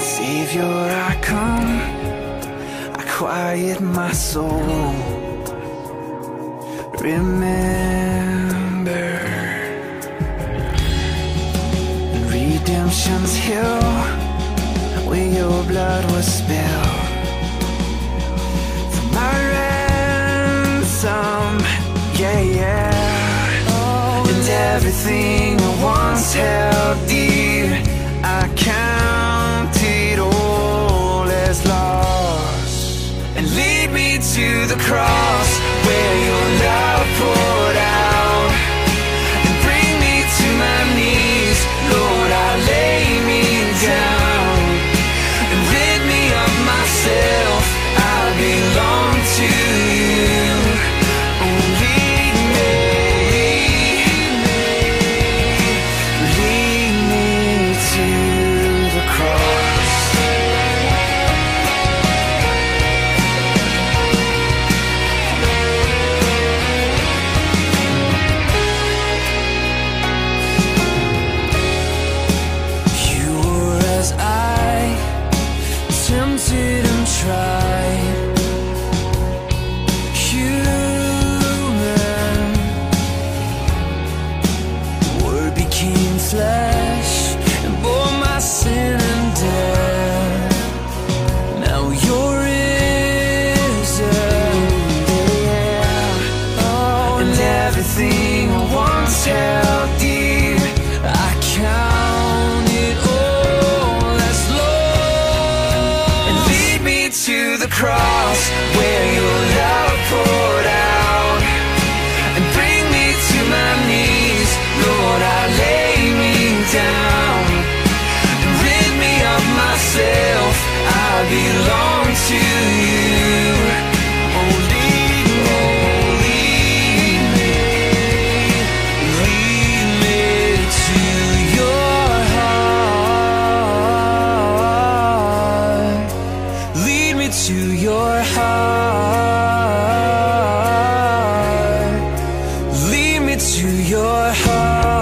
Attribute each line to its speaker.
Speaker 1: Savior, I come. I quiet my soul. Remember Redemption's hill Where your blood was spilled For my ransom Yeah, yeah And everything I once held And lead me to the cross Where your love poured everything once held dear I count it all as love And lead me to the cross where your love poured out. And bring me to my knees, Lord I lay me down. And rid me of myself, I belong. to your heart.